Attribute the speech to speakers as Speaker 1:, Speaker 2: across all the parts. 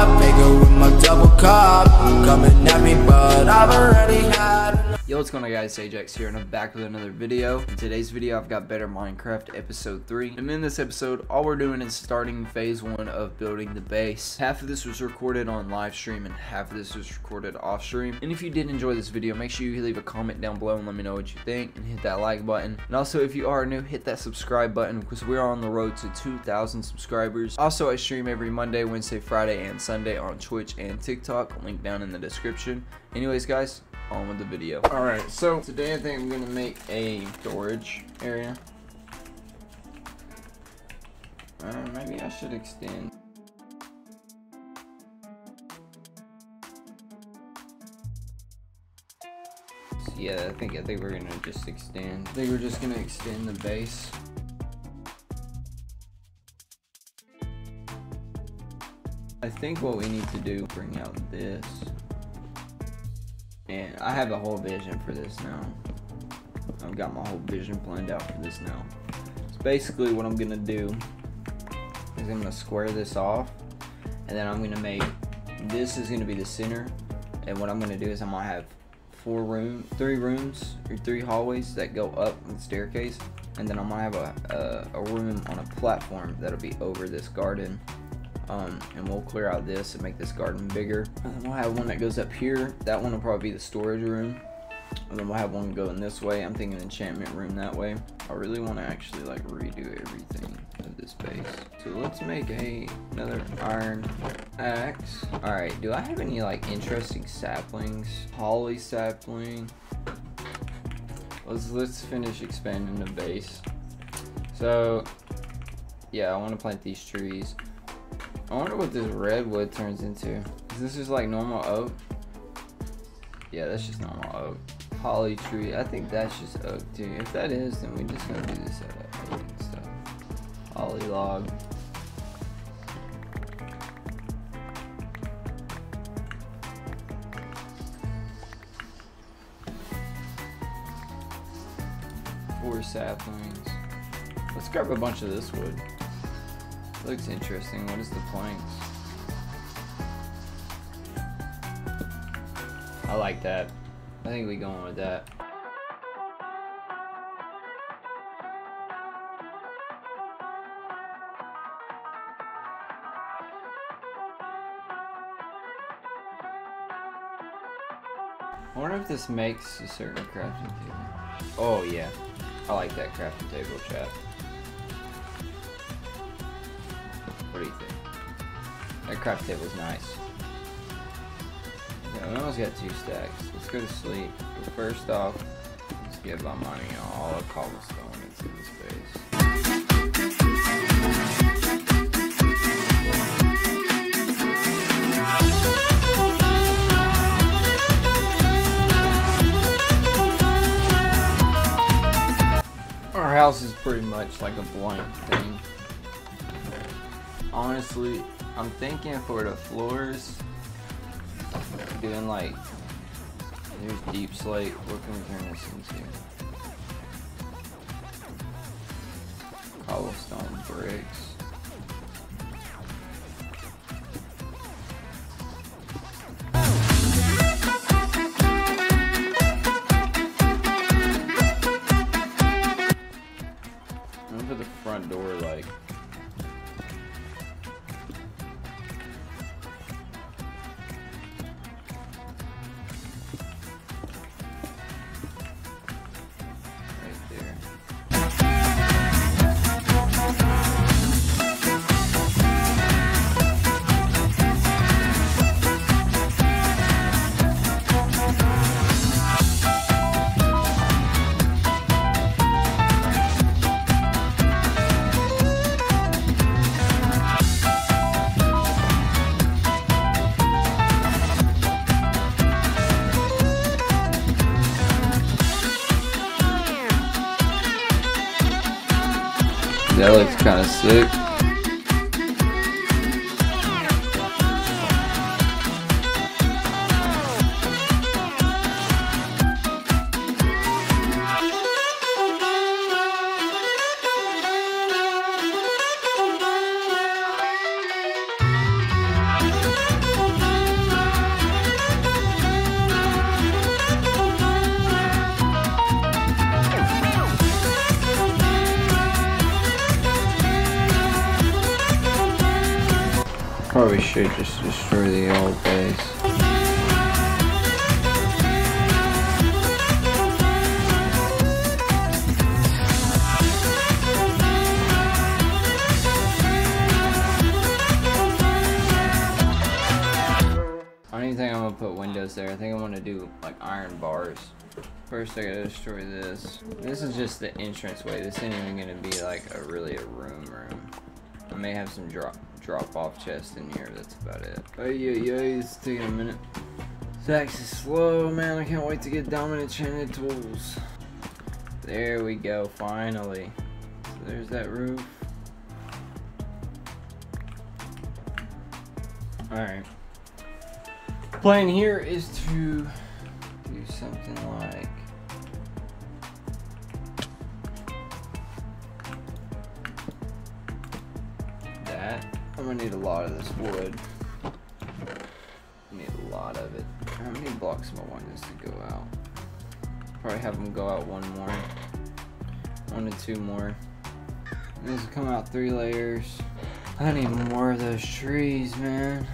Speaker 1: up, make with my double cup. Coming at me, but I've already had.
Speaker 2: Yo, what's going on guys, Ajax here and I'm back with another video. In today's video, I've got Better Minecraft episode 3. And in this episode, all we're doing is starting phase 1 of building the base. Half of this was recorded on live stream and half of this was recorded off stream. And if you did enjoy this video, make sure you leave a comment down below and let me know what you think and hit that like button. And also, if you are new, hit that subscribe button because we're on the road to 2,000 subscribers. Also, I stream every Monday, Wednesday, Friday, and Sunday on Twitch and TikTok. Link down in the description. Anyways, guys, on with the video. Alright, so today I think I'm to make a storage area. Uh, maybe I should extend. So yeah, I think I think we're gonna just extend. I think we're just gonna extend the base. I think what we need to do, bring out this. And I have a whole vision for this now. I've got my whole vision planned out for this now. So basically what I'm gonna do is I'm gonna square this off and then I'm gonna make this is gonna be the center and what I'm gonna do is I'm gonna have four room three rooms or three hallways that go up the staircase and then I'm gonna have a, a, a room on a platform that'll be over this garden um, and we'll clear out this and make this garden bigger. And then we'll have one that goes up here. That one will probably be the storage room. And then we'll have one going this way. I'm thinking enchantment room that way. I really want to actually like redo everything of this base. So let's make a another iron axe. All right, do I have any like interesting saplings? Holly sapling. Let's let's finish expanding the base. So yeah, I want to plant these trees. I wonder what this redwood turns into. Is this just like normal oak? Yeah, that's just normal oak. Holly tree. I think that's just oak too. If that is, then we just gonna do this oak and stuff. Holly log. Four saplings. Let's grab a bunch of this wood. Looks interesting. What is the planks? I like that. I think we going with that. I wonder if this makes a certain crafting table. Oh yeah, I like that crafting table chat. What do you think? That craft table's nice. Yeah, we almost got two stacks. Let's go to sleep. But first off, let's get my money on all the cobblestone that's in this base. Our house is pretty much like a blank thing honestly, I'm thinking for the floors, doing like, there's deep slate. What can we turn this into? Cobblestone bricks. I'm the front door like kind of sick. Probably should just destroy the old base. I don't even think I'm gonna put windows there. I think I want to do like iron bars. First I gotta destroy this. This is just the entrance way. This ain't even gonna be like a really a room room. I may have some drop drop off chest in here. That's about it. Oh yeah, yeah, it's taking a minute. Zax is slow, man. I can't wait to get dominant chained tools. There we go, finally. So there's that roof. Alright plan here is to do something like I'm gonna need a lot of this wood. I Need a lot of it. How many blocks am I wanting this to go out? Probably have them go out one more. One to two more. This will come out three layers. I need more of those trees, man.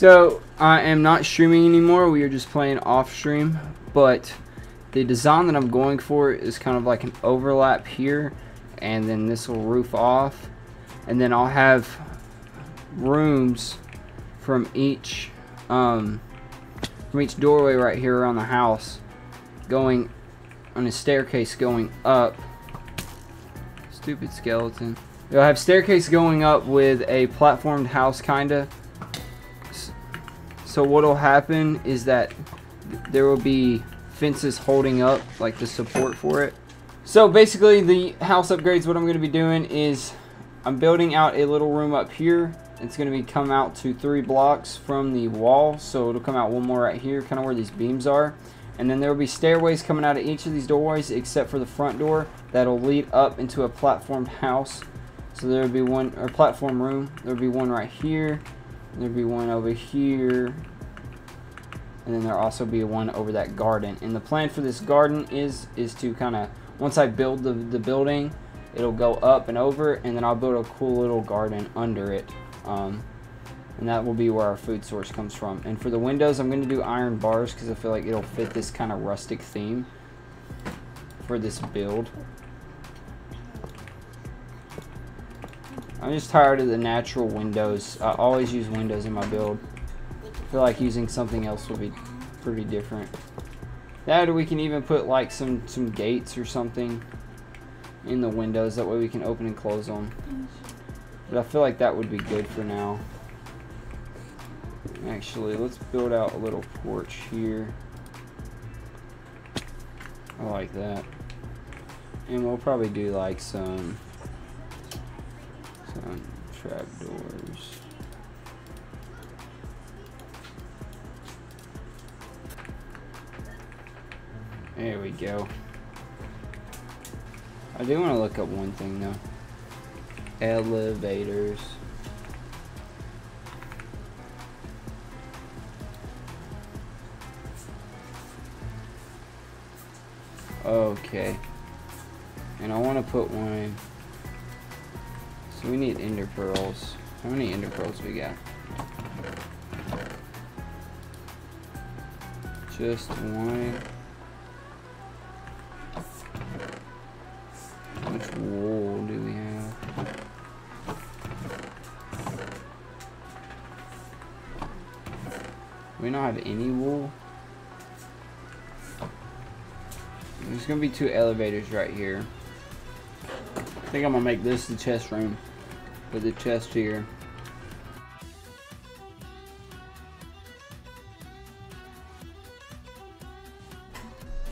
Speaker 2: So I am not streaming anymore. We are just playing off stream. But the design that I'm going for is kind of like an overlap here. And then this will roof off. And then I'll have rooms from each um, from each doorway right here around the house going on a staircase going up. Stupid skeleton. You'll have staircase going up with a platformed house kinda so what will happen is that there will be fences holding up like the support for it. So basically the house upgrades what I'm going to be doing is I'm building out a little room up here. It's going to be come out to three blocks from the wall. So it'll come out one more right here kind of where these beams are. And then there will be stairways coming out of each of these doorways except for the front door that'll lead up into a platformed house. So there will be one, or platform room. There will be one right here There'd be one over here. And then there'll also be one over that garden. And the plan for this garden is is to kind of, once I build the, the building, it'll go up and over. And then I'll build a cool little garden under it. Um, and that will be where our food source comes from. And for the windows, I'm going to do iron bars because I feel like it'll fit this kind of rustic theme for this build. I'm just tired of the natural windows. I always use windows in my build. I feel like using something else will be pretty different. That or we can even put like some, some gates or something in the windows. That way we can open and close them. But I feel like that would be good for now. Actually, let's build out a little porch here. I like that. And we'll probably do like some some trapdoors. There we go. I do want to look up one thing though. Elevators. Okay. And I want to put one so we need ender pearls. How many ender pearls we got? Just one. How much wool do we have? We don't have any wool. There's gonna be two elevators right here. I think I'm gonna make this the chest room with the chest here.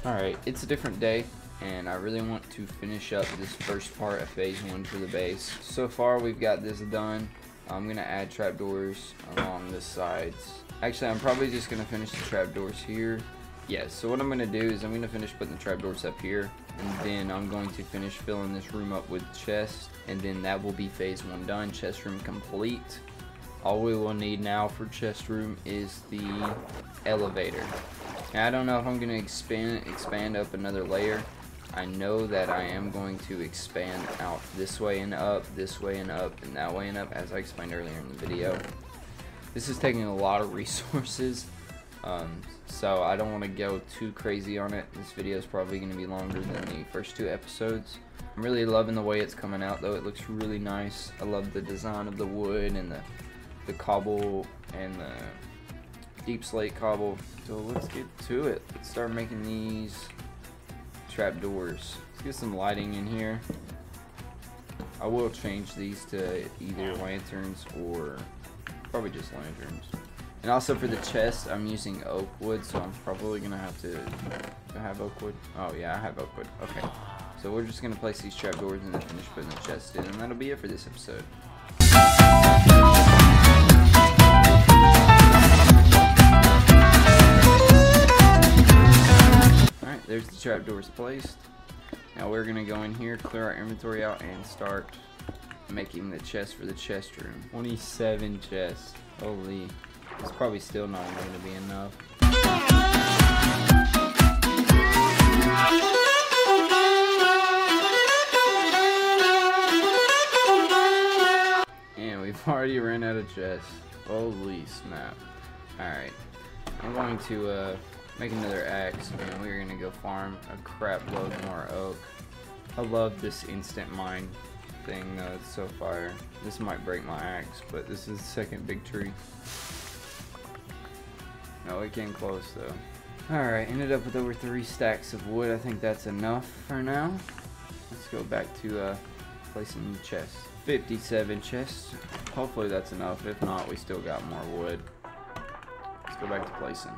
Speaker 2: Alright, it's a different day and I really want to finish up this first part of phase one for the base. So far we've got this done. I'm going to add trapdoors along the sides. Actually, I'm probably just going to finish the trapdoors here yeah, so what I'm going to do is I'm going to finish putting the trapdoors up here, and then I'm going to finish filling this room up with chests, and then that will be phase one done, chest room complete. All we will need now for chest room is the elevator. And I don't know if I'm going to expand expand up another layer. I know that I am going to expand out this way and up, this way and up, and that way and up, as I explained earlier in the video. This is taking a lot of resources, um, so I don't want to go too crazy on it. This video is probably going to be longer than the first two episodes. I'm really loving the way it's coming out though. It looks really nice. I love the design of the wood and the, the cobble and the deep slate cobble. So let's get to it. Let's start making these trap doors. Let's get some lighting in here. I will change these to either lanterns or probably just lanterns. And also for the chest, I'm using oak wood, so I'm probably gonna have to, to have oak wood. Oh yeah, I have oak wood. Okay. So we're just gonna place these trapdoors and then finish putting the chest in, and that'll be it for this episode. Alright, there's the trapdoors placed. Now we're gonna go in here, clear our inventory out, and start making the chest for the chest room. 27 chests. Holy. It's probably still not going to be enough. And we've already ran out of chests. Holy snap. Alright. I'm going to uh, make another axe and we're going to go farm a crap load more oak. I love this instant mine thing so fire. This might break my axe, but this is the second big tree. No, it came close though. Alright, ended up with over three stacks of wood. I think that's enough for now. Let's go back to uh, placing the chests. 57 chests. Hopefully that's enough. If not, we still got more wood. Let's go back to placing.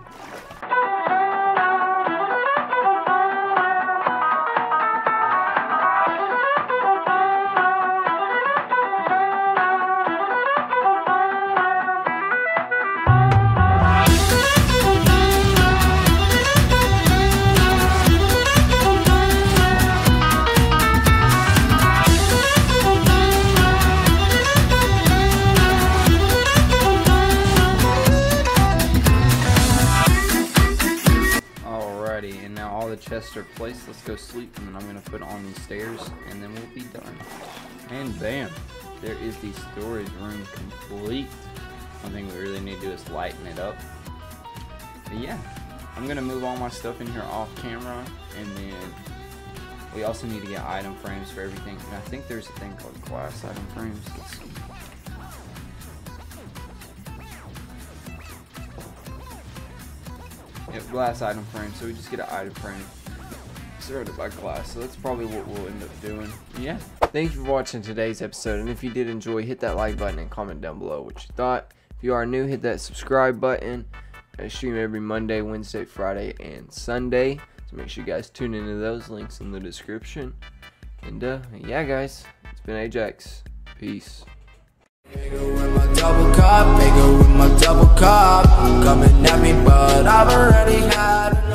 Speaker 2: Are placed. Let's go sleep, and then I'm gonna put on these stairs, and then we'll be done. And bam, there is the storage room complete. One thing we really need to do is lighten it up. But yeah, I'm gonna move all my stuff in here off camera, and then we also need to get item frames for everything. And I think there's a thing called glass item frames. Yep, glass item frame. So we just get an item frame sorted by glass. So that's probably what we'll end up doing. Yeah. Thank you for watching today's episode. And if you did enjoy, hit that like button and comment down below what you thought. If you are new, hit that subscribe button. I stream every Monday, Wednesday, Friday, and Sunday. So make sure you guys tune into those links in the description. And uh, yeah, guys, it's been Ajax. Peace.
Speaker 1: Bigger with my double cup, bigger with my double cup. Coming at me, but I've already had enough.